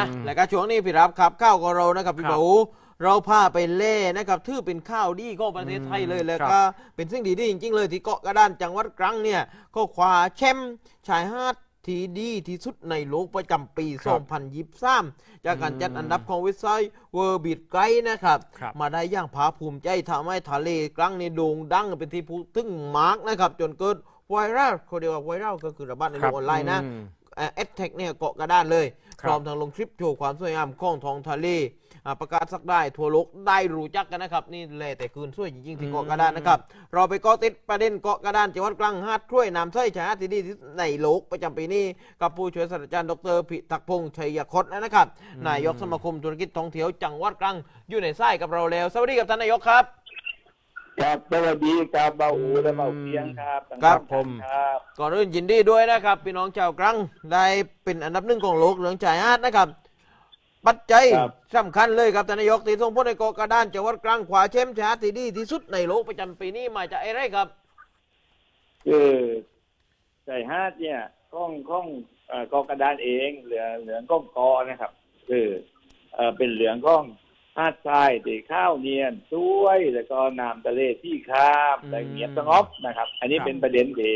อะอืมแล้วก็ช่วงนี้พี่รับครับข้าวของเรานะครับพี่ครับ บูเราพาไปเล่นะครับถือเป็นข้าวดีของประเทศไทยเลยอืมแล้วครับก็เป็นสิ่งดีๆจริง ๆ เลยที่เกาะกระดานจังหวัดตรังเนี่ยก็คว้าแชมป์ชายหาดที่ดีที่สุดในโลกประจำปี2023 จากการจัดอันดับของเว็บไซต์เวอร์บิดไกด์นะครับ ครับ มาได้อย่างภาคภูมิใจทำให้ทะเลกลางในโด่งดังเป็นที่พูดถึงมากนะครับ จนเกิดไวรัลเขาเรียกว่าไวรัลก็คือระบาดในโลกออนไลน์นะ อืม แอดแท็กเนี่ยเกาะกระดานเลยครับ พร้อมทั้งลงคลิปโชว์ความสวยงามของท้องทะเลอ่าประกาศสักได้ทั่วโลกได้รู้จักกันนะครับ นี่แหละแต่คืนสวยจริงๆที่เกาะกระดานนะครับ เราไปเกาะติดประเด็นเกาะกระดานจังหวัดกลางหาดถ้วยน้ำไส้ชายหาดที่ดีที่สุดในโลกประจำปีนี้กับผู้ช่วยศาสตราจารย์ดรพิทักษ์พงษ์ชัยคตนะครับนายกสมาคมธุรกิจท่องเที่ยวจังหวัดตรังอยู่ในไส้กับเราแล้ว สวัสดีกับท่านนายกครับ ครับสวัสดีครับเบาอูและเบาเพียงครับทั้งครับสองผมท่านครับก่อนอื่นยินดีด้วยนะครับ พี่น้องชาวกรังได้เป็นอันดับหนึ่งของโลกเรื่องชายหาดนะครับ ปัจจัยครับสำคัญเลยครับท่านนายกที่ส่งผลในเกาะกระดานจังหวัดกลางขวาแชมป์ชายหาดที่ดีที่สุดในโลกประจำปีนี้มาจากอะไรครับคือใส่ฮาดเนี่ยข้องข้องเอ่อกอกระดานเองเหลือเหลืองก้องกอนะครับ คือเอ่อเป็นเหลืองก้อง ฮาดทรายตีข้าวเนียนสวยแล้วก็น้ำทะเลที่ข้ามอืมและเงียบสงบนะครับอันนี้ครับเป็นประเด็นที่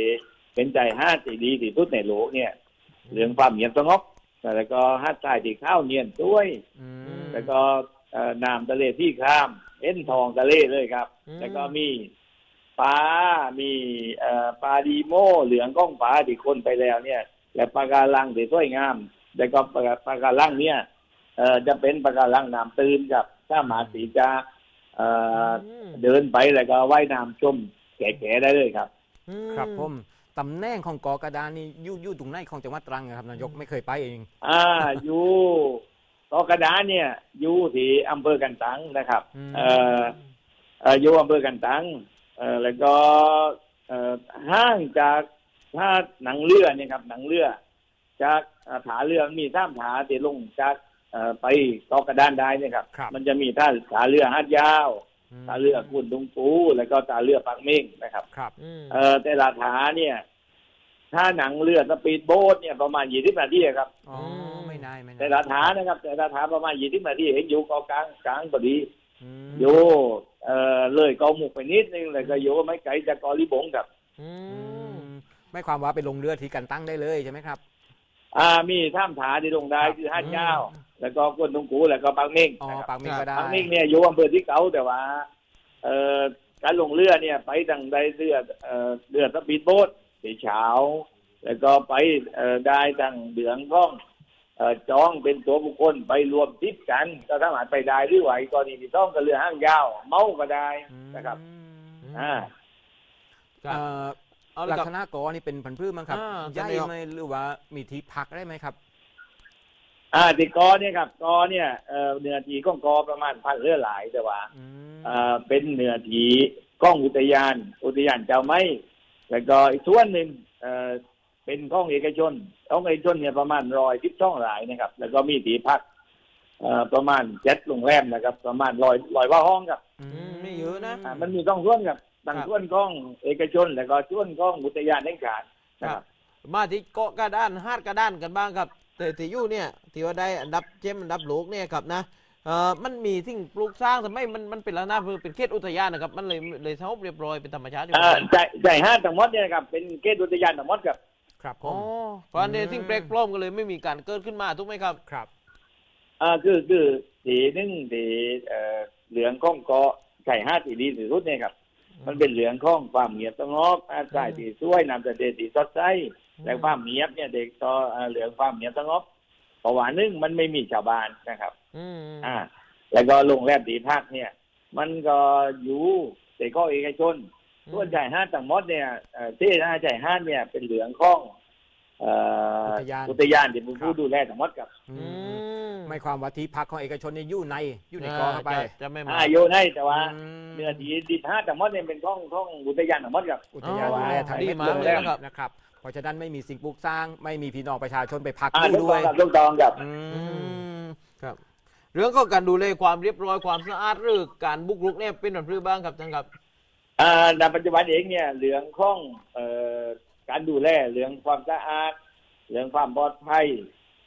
เป็นใจฮาดที่ดีที่สุดในโลกเนี่ยเหลืองความเงียบสงบแล้วก็ฮาดทรายตีข้าวเนียนสวยอืมแล้วก็เอ่อน้ำทะเลที่ข้ามเอ็นทองทะเลเลยครับอืมแล้วก็มีปลา มีเอ่อปลาดีโมเหลืองก้องปลาที่คนไปแล้วเนี่ย และปลาการังที่สวยงาม แล้วก็ปลาปลาการังเนี่ย เอ่อจะเป็นปลาการังน้ำตื้นครับถ้าหมาสีจะเอ่ออเดินไปแล้วก็ว่ายน้ำชมแก่ๆได้เลยครับ อืมครับผมตำแหน่งของเกาะกระดานนี่อยู่อยู่ตรงไหนของจังหวัดตรังอะครับนายกไม่เคยไปเอง อ่า อยู่เกาะกระดานเนี่ย อยู่ที่อำเภอกันตังนะครับ อืม เอ่อเอ่ออยู่อำเภอกันตังเอ่อแล้วก็เอ่อห้างจากถ้าหนังเรือเนี่ยครับ หนังเรือ จากเอ่อถาเรือมันมีท่ามถาที่ลงจากเอ่อ ไปเกาะกระดานได้เนี่ยครับครับมันจะมีท่าถาเรือหาดยาวมท่าเรือกุนตุงปูแล้วก็ท่าเรือปักเม่งนะครับครับอืมเอ่อแต่ละถาเนี่ยถ้าหนังเรือสปีดโบ๊ทเนี่ยประมาณยี่สิบนาทีครับอ๋อไม่นายไม่นายแต่ละถานะครับ แต่ละถาประมาณยี่สิบนาทีเห็นอยู่เกาะกลางกลางพอดีอืมอยู่เอ่อเลยเกาหมุกไปนิดนึงเลยก็อยู่ไม่ไกลจากเกาหลีบงครับอือืมมไม่ความว่าไปลงเรือที่กันตั้งได้เลยใช่ไหมครับ อ่ามีท่ามถาที่ลงได้ครับคือห้าดเจ้า แล้วก็กวนตงกูแล้วก็บางเม่งอ๋อนะครับปากมีก็ได้บางเม่งเนี่ยอยู่อำเภอที่เก๋าแต่ว่า เอ่อการลงเรือเนี่ย ไปดังได้เรือเอ่อเรือสปีดโบ๊ทสีเฉาแล้วก็ไปเอ่อได้ดังเหลืองก้องเอ่อจองเป็นตัวบุคคลไปรวมทิศกันก็สามารถไปได้หรือไหวกรณีที่ต้องกับเรือห้างยาว เมาก็ได้นะครับ อ่า ครับ เอ่อเอาละลักครับ ษณะกอนี่เป็นพันธุ์พืชมั้งครับอ่าใหญ่จะไม่ออกไหมหรือว่ามีที่พักได้ไหมครับ อ่าที่กอเนี่ยครับกอเนี่ยเอ่อเนื้อที่ของกอประมาณพันเรือหลายแต่ว่าอืมเอ่อเป็นเนื้อที่กล้องอุทยาน อุทยานเจ้าไม้แล้วก็อีกส่วนหนึ่งเอ่อเป็นข้องเอกชนข้องเอกชนเนี่ยประมาณร้อยทิศช่องหลายนะครับ แล้วก็มีที่พักเอ่อประมาณเจ็ดโรงแรมนะครับ ประมาณร้อยร้อยว่าห้องครับอืมไม่เยอะนะอ่ามันมีต้องส่วนครับต่างครับส่วนข้องเอกชน แล้วก็ส่วนข้องอุทยานแห่งชาตินะคครัรับบมาที่เกาะกระดานหาดกระดานกันบ้างครับ แต่ที่อยู่เนี่ยที่ว่าได้อันดับเจมอันดับโลกเนี่ยครับนะเอ่อมันมีสิ่งปลูกสร้างทำไมมันมันเป็นลักษณะเป็นเขตอุทยานนะครับ มันเลยเลยสงบเรียบร้อยเป็นธรรมชาติอยู่อ่าใจใจห้าทั้งหมดเนี่ยนะครับเป็นเขตอุทยานทั้งหมดครับครับผอ๋อมเพราะอันนี้สิ่งแปลกปลอมก็เลยไม่มีการเกิดขึ้นมาถูกไหมครับ ครับอ่าคือคือสีหนึ่งสีเอ่อเหลืองข้องเกาะไก่ห้าสีดีที่สุดเนี่ยครับมันเป็นเหลืองข้องความเงียบสงบอาศัยสีสวยน้ำทะเลสีสดใส และความเงียบเนี่ยเด็กต่อเอ่อเหลืองความเงียบสงบเพราะว่าหนึ่งมันไม่มีชาวบ้านนะครับ อืมอ่า แล้วก็โรงแรมสีภาคเนี่ย มันก็อยู่แต่ก็เอกชนส่วนใจห้าต่างหมดเนี่ยเอ่อที่ห้าใจห้าเนี่ยเป็นเหลืองข้องเอ่ออุทยานอุทยานที่เป็นผู้ดูแลทั้งหมดครับอือืมมไม่ความว่าที่พักของเอกชนเนี่ยอยู่ในอยู่ในเกอเข้าไปจะจะไม่มาอ่าอยู่ให้แต่ว่าอืมเนื้อที่ดิบห้าทั้งหมดเนี่ยเป็นข้องข้องอุทยานทั้งหมดครับอุทยานอ๋อดูแลทางดีเม็ดมากโรงเลยแรมนะครับนะครับ เพราะฉะนั้นไม่มีสิ่งปลูกสร้าง ไม่มีพี่น้องประชาชนไปพักอ่าอยู่ถูกด้ต้วอยงครับถูกต้องครับ อือืมมครับ เรื่องของการดูแลความเรียบร้อยความสะอาดหรือการบุกรุกเนี่ยเป็นแบบรื้บ้างครับท่านครับอ่าในปัจจุบันเองเนี่ยเรื่องของเอ่อการดูแลเรื่องความสะอาดเรื่องความปลอดภัย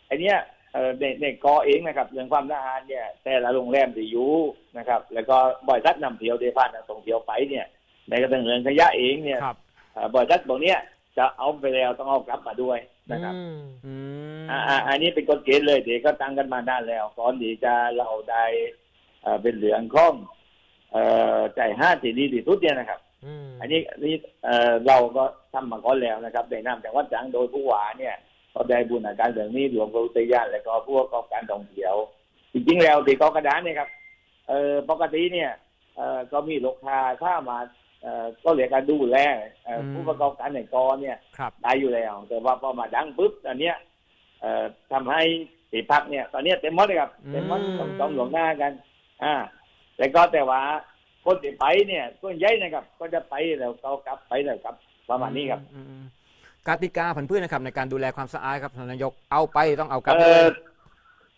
ไอเนี้ยเอ่อในในเกาะเองนะครับ เรื่องความสะอาดเนี่ย แต่ละโรงแรมที่อยู่นะครับ แล้วก็บริษัทนำเที่ยวเดพานนักท่องเที่ยวไปเนี่ยในกระทั่งเรื่องขยะเองเนี่ยครับ เอ่อบริษัทพวกเนี้ย จะเอาไปแล้วต้องเอากลับมาด้วยนะครับอืมอืมอ่าอ่าอันนี้เป็นกฎเกณฑ์เลยเด็กก็ตั้งกันมานานแล้วก่อนที่จะเราได้เอ่อเป็นเหลืองข้องเอ่อใจห้าที่ดีที่สุดเนี่ยนะครับอืมอันนี้อันนี้เอ่อเราก็ทำมาก่อนแล้วนะครับในนามจังหวัดตรังโดยผู้ว่าเนี่ยก็ได้บูรณาการเรื่องนี้รวมกับอุทยานและก็ผู้ประกอบการท่องเที่ยว จริงๆแล้วที่เกาะกระดานเนี่ยครับ เอ่อปกติเนี่ย เอ่อก็มีลูกค้าถ้ามาเอ่อ ก็เรียกการดูแลเอ่อผู้ประกอบการในเกอเนี่ยครับได้อยู่แล้ว แต่ว่าพอมาดังปุ๊บตอนเนี้ยเอ่อทำให้สีพักเนี่ย ตอนเนี้ยเต็มหมดเลยครับเต็มหมดต้องต้องหลวงหน้ากัน อ่า แล้วก็แต่ว่าคนที่ไปเนี่ยส่วนใหญ่นะครับ ก็จะไปแล้วก็กลับไปแล้วกลับประมาณนี้ครับอืมอืมกติกาผันพืชนะครับ ในการดูแลความสะอาดครับท่านนายกเอาไปต้องเอากลับเอ่เลอย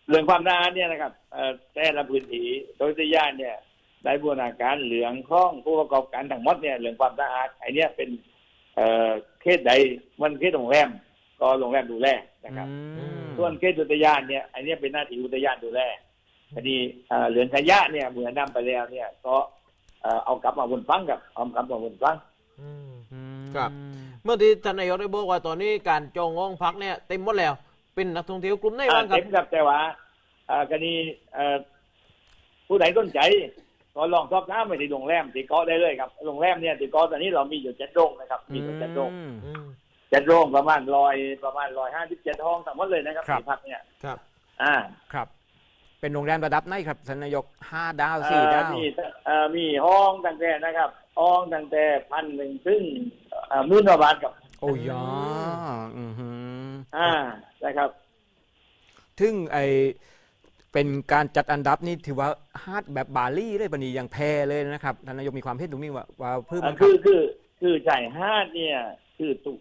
เรื่องความสะอาดเนี่ยนะครับเอ่อแต่ละพื้นที่โดยตัวอย่างเนี่ย ได้บูรณาการเหลืองข้องผู้ประกอบการทั้งหมดเนี่ยเรื่องความสะอาดไอเนี้ยเป็นเอ่อเขตใดมันเขตโรงแรมก็โรงแรมดูแลนะครับอืมส่วนเขตอุทยานเนี่ยอันเนี้ยเป็นหน้าที่อุทยานดูแลคดีเอ่อเหลืองขยะเนี่ยเมื่อนำไปแล้วเนี่ยก็เอ่อเอากลับมาบนฟังกับเอากลับมาบนฟังอืมอืมครับเมื่อที่ท่านนายกได้บอกว่าตอนนี้การจองห้องพักเนี่ยเต็มหมดแล้ว เป็นนักท่องเที่ยวกลุ่มไหนอ่าบ้างครัเต็บมกับแต่ว่าอ่ากรณีเอ่อผู้ใดสนใจ ก็ลองสอบถามไปที่โรงแรมที่เกาะได้เลยครับโรงแรมเนี่ยที่เกาะตอนนี้เรามีอยู่เจ็ดโรงนะครับ มีอยู่เจ็ดโรงอืมอืมเจ็ดโรงประมาณร้อยประมาณร้อยห้าสิบเจ็ดห้องทั้งหมดเลยนะครับครับที่พักเนี่ยครับ อ่าครับ เป็นโรงแรมระดับไหนครับท่านนายกห้าดาวเอ่สี่อดาวมีเอ่อมีห้องตั้งแต่นะครับ ห้องตั้งแต่พันหนึ่งซึ่งเอ่อหมื่นกว่าบาทกับ โอ้ยออือหืออ่านะครับ ถึงไอ เป็นการจัดอันดับนี่ถือว่าฮาร์ดแบบบาลีเลยปนีอย่างแพ้เลยนะครับท่านนายกมีความเห็นตรงนี้ว่าว่าเพิ่มอ่ามันคคืรับอคือคือจ่ายห้าดเนี่ยคือทุก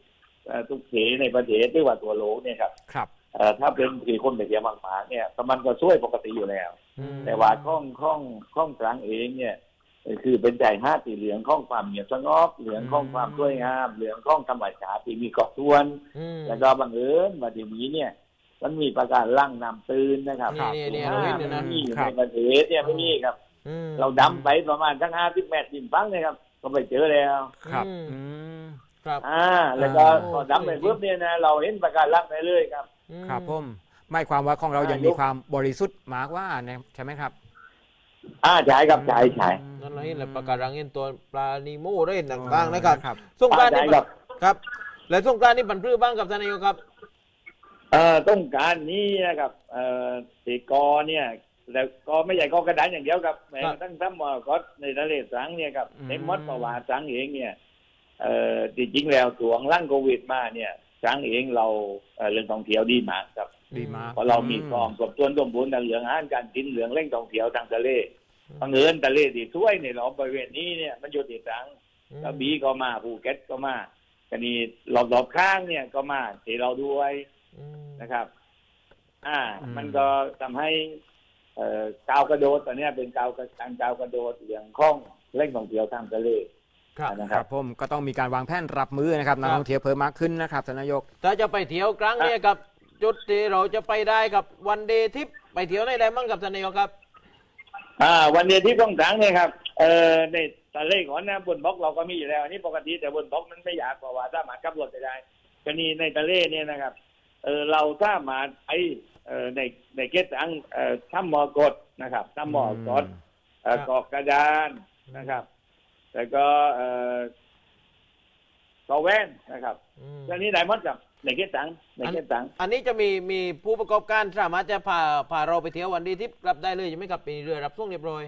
เอ่อทุกเขตในประเทศที่ว่าตัวโลกเนี่ยครับครับเอ่อถ้าเป็นคือคนไปเที่ยวมากๆเนี่ยก็มันก็ช่วยปกติอยู่แล้วอืมแต่ว่าข้องข้องข้องกลางเองเนี่ยเอ่อคือเป็นใจห้าสีเหลืองข้องความเงียบสงบเหลืองข้องความสวยงาม เหลืองข้องธรรมชาติที่มีเกาะทวนอืมแล้วก็บังเอิญมาทีนี้เนี่ย มันมีประกาศลั่งนำตื่นนะครับนี่นี่เราเห็นอยู่นะมีอยู่ครัในบประเทศเนี่ยไม่มีครับอืมเราดำไปประมาณทั้งห้าสิบแปดสิบฟังเลยครับ ก็ไปเจอแล้ว ครับอืมอืมครับ อ่า แล้วก็โอ้พอดำไปปุ๊บเนี่ยนะเราเห็นประกาศลั่งได้เลยครับอืมครับผมไม่ความว่าของเรายังมีความบริสุทธิ์มากว่านะใช่ไหมครับอ่าใช่ครับใช่ใช่นั่นเราเห็นแหละประการังเห็นตัวปลานีโมได้เห็นต่างๆนะครับครับสงกรานต์ใช่นี่ครับครับ และสงกรานต์นี่บันพื้บ้างกับท่านนายกครับเอ่อ ต้องการนี้นะครับเอ่อสีกอเนี่ยแล้วก็ไม่ใหญ่ก็กระดานอย่างเดียวครับแม้กระทั่งทั้งหมดก็ในทะเลสังเนี่ยครับอืมในมดประวัติสังเองเนี่ยเอ่อจริงๆแล้วถวงร่างโควิดมาเนี่ยสังเองเราเอ่อเรื่องท่องเที่ยวดีมากครับดีมากเพราะเรามีกองกับตัวนสมบูรณ์ทางเหลืองอาหารการกินเหลืองเร่งท่องเที่ยวทางทะเลบังเอิญทะเลที่ช่วยเนี่ยเราบริเวณนี้เนี่ยมันอยู่ที่ตรังกระบี่ก็มาภูเก็ตก็มากันี้รอบๆข้างเนี่ยก็มาที่เราด้วยอืม นะครับ อ่าอืมมันก็ทำให้ เอ่อกาวกระโดดตอนเนี้ยเป็นกาวกระการกาวกระโดดเหลืองข้องเร่งท่องเที่ยวทางทะเลครับนะคครัรับบผมก็ต้องมีการวางแผนรับมือนะครับนักท่องเที่ยวเพิ่มมากขึ้นนะครับท่านนายก ถ้าจะไปเที่ยวครั้งเนี้กับจุดที่เราจะไปได้กับวันเดย์ทริปไปเที่ยวในใดบ้างกับท่านนายกครับ อ่า วันเดียวที่ต้องตังเนี่ยครับเอ่อในทะเลก่อนนะบนบล็อกเราก็มีอยู่แล้วอันนี้ปกติแต่บนบล็อกมันไม่อยากเพราะว่าสามารถขับรถไปได้กรณีในทะเลเนี่ยนะครับ เออเราสามารถไปเอ่อในในเกตตังเอ่อถ้ำมอกดนะครับถ้ำมอกดเอ่อครับเกาะกระดานนะครับ แล้วก็เอ่อเกาะแว่นนะครับอืมเรื่องนี้ได้หมดครับในเกตตังในเกตตัง อันนี้จะมีมีผู้ประกอบการสามารถจะพาพาเราไปเที่ยววันเดีทริปรับได้เลยใช่ไหมครับมีเรือรับส่งเรียบร้อย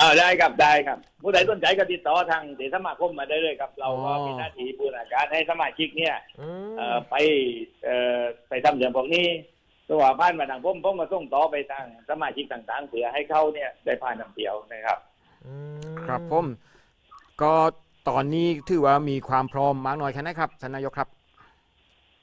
อ่าได้ครับได้ครับ ผู้ใดสนใจก็ติดต่อทางเสสมาคมมาได้เลยครับ เราก็อ๋อมีหน้าที่บูรณาการให้สมาชิกเนี่ยอืมเอ่อไปเอ่อไปทำเรื่องพวกนี้ตัวผ่านมาทางผมผมมาส่งต่อไปทางสมาชิกต่างๆเพื่อให้เขาเนี่ยได้ผ่านน้ำเที่ยวนะครับมครับผมก็ตอนนี้ถือว่ามีความพร้อมมากน้อยแค่ไหนครับท่านนายกครับ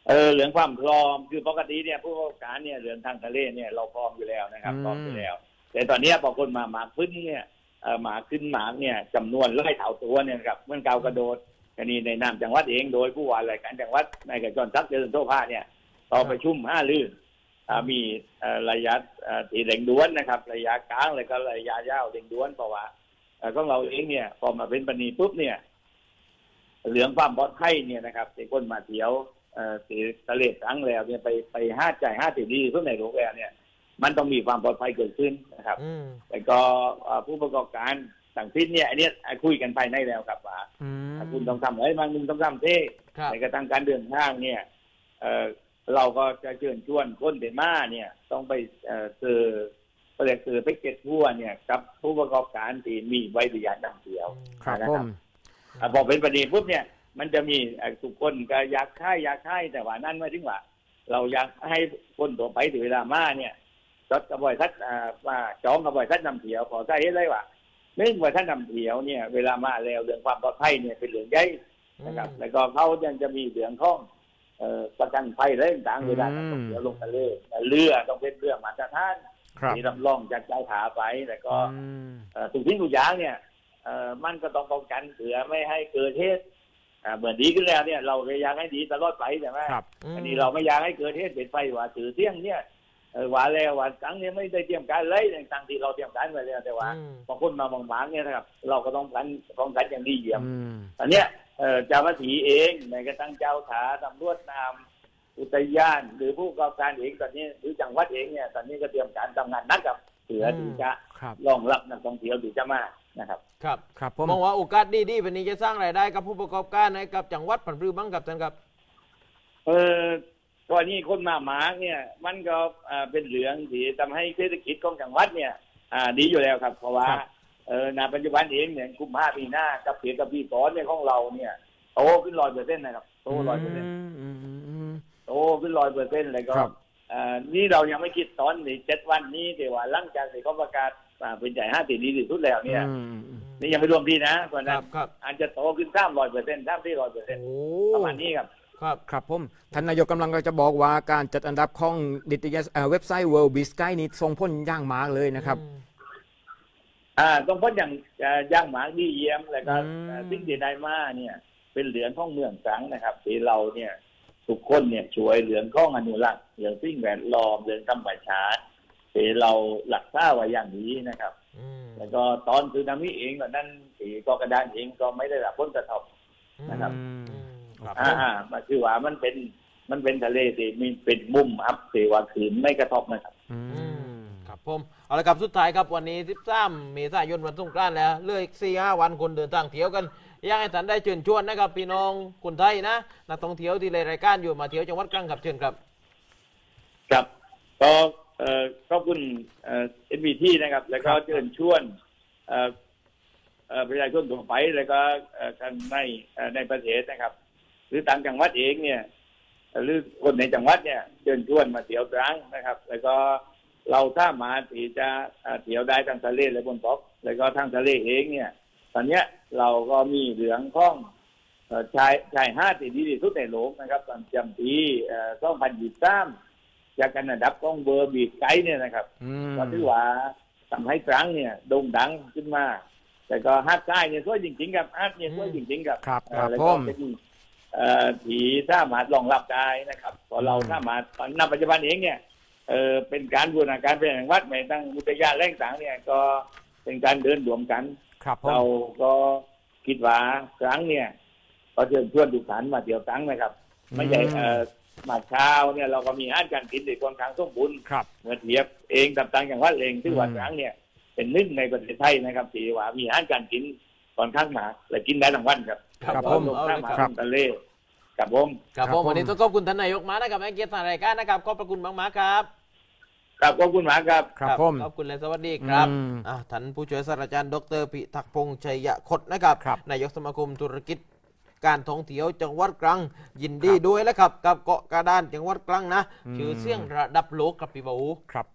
เออเรื่องความพร้อมคือปกติเนี่ยผู้ประกอบการเนี่ยเรื่องทางทะเลเนี่ยเราพร้อมอยู่แล้วนะครับอืมพร้อมอยู่แล้ว แต่ตอนเนี้ยพอคนมาหมากขึ้นเนี่ยเออ หมาขึ้นหมาเนี่ยจำนวนไล่เท่าตัวเนี่ยครับเมื่อเกากระโดดกรณีในนามจังหวัดเองโดยผู้ว่าราชการจังหวัดนายกจรทักดิ์เจริญโทภาเนี่ยต่อประชุมห้าลืออ่ามีระยะเอ่อที่เร่งด่วนนะครับ ระยะกลางแล้วก็ระยะยาวเร่งด่วนเพราะว่าเอ่อของเราเองเนี่ย พอมาเป็นปณีปุ๊บเนี่ย เหลืองความปลอดภัยเนี่ยนะครับที่คนมาเที่ยวเอ่อที่ทะเลครั้งแล้วเนี่ยไปไปห้าใจห้าติดดีทุกในโรงแรมเนี่ย มันต้องมีความปลอดภัยเกิดขึ้นนะครับอืมแล้วก็เอ่อผู้ประกอบการต่างสิ้นเนี่ยอันเนี้ยคุยกันภายในแล้วครับว่าอืมคุณต้องทำอะไรบางมึงต้องทำเท่ครับในกระทั่งการเดินทางเนี่ยเอ่อเราก็จะเชิญชวนคนเดมาเนี่ย ต้องไปเอ่อซื้อเรียกซื้อไปเก็ตทั่วเนี่ยกับผู้ประกอบการที่มีใบอนุญาตนำเที่ยวครับนะผครับมอะพอเป็นประเด็นปุ๊บเนี่ยมันจะมีเอ่อทุกคนก็อยากค่ายอยากค่ายแต่ว่านั่นไม่ถึงว่า เราอยากให้คนตัวไปถึงเวลามาเนี่ย รถกระบอยทัดอ่ามาจองกระบอยทัดนำเที่ยวขอใช้ให้เลยว่าเนื่องว่าท่านนำเที่ยวเนี่ย เวลามาแล้วเรื่องความปลอดภัยเนี่ยเป็นเรื่องใหญ่นะครับ แล้วก็เขายังจะมีเหลืองข้องเอ่อประกันภัยเรื่องต่างๆเวลาอืมต้องเสียลงทะเลเรือต้องเป็นเรือมาตรฐานครับที่รับรองจากเจ้าขาไปแล้วก็อืมเอ่อทุกทิ้งทุกอย่างเนี่ยเอ่อมันก็ต้องป้องกันเผื่อไม่ให้เกิดเหตุอ่าเหมือนดีขึ้นแล้วเนี่ยเราก็อยากให้ดีตลอดไปใช่ไหมครับอันนี้เราไม่อยากให้เกิดเหตุเป็นไฟว่าถือเที่ยงเนี่ยเออ ว่าแล้วว่าตั้งเนี่ยไม่ได้เตรียมการเลยต่างๆที่เราเตรียมการไว้แล้วแต่ว่าอืมบางคนมาบางๆเนี่ยนะครับ เราก็ต้องกันป้องกันอย่างดีเยี่ยมอืมอันเนี้ยเอ่อเจ้าหน้าที่เองในกระทั่งเจ้าขาตำรวจนำอุทยาน หรือผู้ประกอบการเองตอนนี้หรือจังหวัดเองเนี่ยตอนนี้ก็เตรียมการทำงานหนักกับเสืออืมที่จะครับรองรับนักท่องเที่ยวที่จะมานะครับ ครับครับผมมองว่าโอกาสดีๆแบบนี้จะสร้างรายได้กับผู้ประกอบการให้กับจังหวัดผันพรือบ้างกับท่านครับ เออ ตอนนี้คนมาหมาเนี่ย มันก็อ่าเป็นเหลืองที่ทำให้เศรษฐกิจของจังหวัดเนี่ยอ่าดีอยู่แล้วครับ เพราะว่าครับเออในปัจจุบันเองเนี่ยกุมภาพันธ์ปีหน้ากับเพียกับปีก่อนเนี่ยของเราเนี่ยโตขึ้นร้อยเปอร์เซ็นต์นะครับโตร้อยเปอร์เซ็นต์มอืมอืมอืมโตขึ้นร้อยเปอร์เซ็นต์เลยก็ครับเอ่อนี่เรายังไม่คิดตอนในเจ็ดวันนี้แต่ว่าหลังจากที่เขาประกาศอ่าเป็นใหญ่ห้าติดดีที่สุดแล้วเนี่ยอืมอืมอืมนี่ยังไม่รวมพี่นะเพราะฉะคนั้รันบครับอาจจะโตขึ้นสามร้อยเปอร์เซ็นต์สามที่ร้อยเปอร์เซ็นต์โอ้ประมาณนี้ครับ ครับครับผมท่านนายกกำลังจะบอกว่าการจัดอันดับของนิตยสเอ่อเว็บไซต์ World b i z Sky นี่ส่งผลอย่างมากเลยนะครับอืมอ่าต้องพ้นอย่างเอ่อย่างหมากดีเยี่ยมแล้วก็อืมเอ่อสิ่งที่ได้มาเนี่ย เป็นเหลืองของเมืองสังนะครับที่เราเนี่ยทุกคนเนี่ยช่วยเหลืองของอนุรักษ์เหลืองสิ่งแวดล้อมเหลืองธรรมชาติที่เราหลักษาไว้อย่างนี้นะครับ อืมแล้วก็ตอนสึนามิเองตอนนั้นที่เกาะกระดานเองก็ไม่ได้รับผลกระทบ นะครับ อืมอืม ครับอ่าอ่ามันคือว่ามันเป็นมันเป็นทะเลที่มีเป็นมุมอัพที่ว่าขืนไม่กระทบนะครับ อือืมมครับผมเอาละครับสุดท้ายครับวันนี้ 13 เมษายนวันสงกรานต์แล้วเหลืออีกสี่ห้าวันคนเดินทางเที่ยวกันอยากให้ท่านได้เชิญชวนนะครับพี่น้องคนไทยนะนักท่องเที่ยวที่ในรายการอยู่มาเที่ยวจังหวัดตรังครับเชิญครับ ครับก็เอ่อขอบคุณเอ่อ็นบีทีนะครับ แล้วก็เชิญชวนเอ่อเอ่อประชาชนทั่วไปแล้วก็เอ่อทางในเอ่อในประเทศนะครับ หรือต่างจังหวัดเองเนี่ยเอ่อหรือคนในจังหวัดเนี่ยเชิญชวนมาเที่ยวตรังนะครับ แล้วก็เราถ้ามารถที่จะเอ่อเที่ยวได้ทางทะเลและบนบกแล้วก็ทางทะเลเองเนี่ย ตอนเนี้ยเราก็มีเหลืองข้องเอ่อชายชายห้าดที่ดีที่สุดในโลกนะครับตอนจำปีสองพันยี่สามจากการอันดับของเบอร์บีดไกด์เนี่ยนะครับอืมก็ถือว่าทำให้ตรังเนี่ยโด่งดังขึ้นมาแต่ก็ฮักใต้เนี่ยสวยจริงๆกับฮักเนี่ยสวยจริงๆกับครับเอ่คอรับแล้วผก็มเป็นเอ่อ ผีสามารถรองรับได้นะครับพอเราอืมสามารถตอนนปัจจุบันเองเนี่ยเออเป็นการบูรณาการเป็นแห่งวัดใหม่ตั้งอุทยานแรงต่างเนี่ยก็เป็นการเดินรวมกันครับผเรามก็คิดว่าครั้งเนี่ยก็เชิญชวนทุกท่านมาเที่ยวตั้งนะครับ ไม่ใช่เอ่อมาเช้าเนี่ยเราก็มีอาหารการกินที่ค่อนข้างสมบูรณ์ครับเมื่อเทียบเองกับต่างจังหวัดเองที่ว่าอืมครั้งเนี่ย เป็นหนึ่งในประเทศไทยนะครับที่ว่ามีอาหารการกินค่อนข้างมากและกินได้ทั้งวันครับ ครับก็ผมลงข้ามมาครับทะเลกับผมครับครับผมวันนี้ผมต้องขอบคุณท่านนายกมานะครับให้เกียรติทางรายการนะครับขอบพระคุณมากๆครับครับขอบคุณมากครับครับผมขอบคุณและสวัสดีครับอืมอ่าท่านผู้ช่วยศาสตราจารย์ดรพิทักษ์พงษ์ชัยคดนะครับครับนายกสมาคมธุรกิจการท่องเที่ยวจังหวัดตรังยินดีครับด้วยแล้วครับกับเกาะกระดานจังหวัดตรังนะอืมชื่อเสียงระดับโลกครับพี่บาอูครับ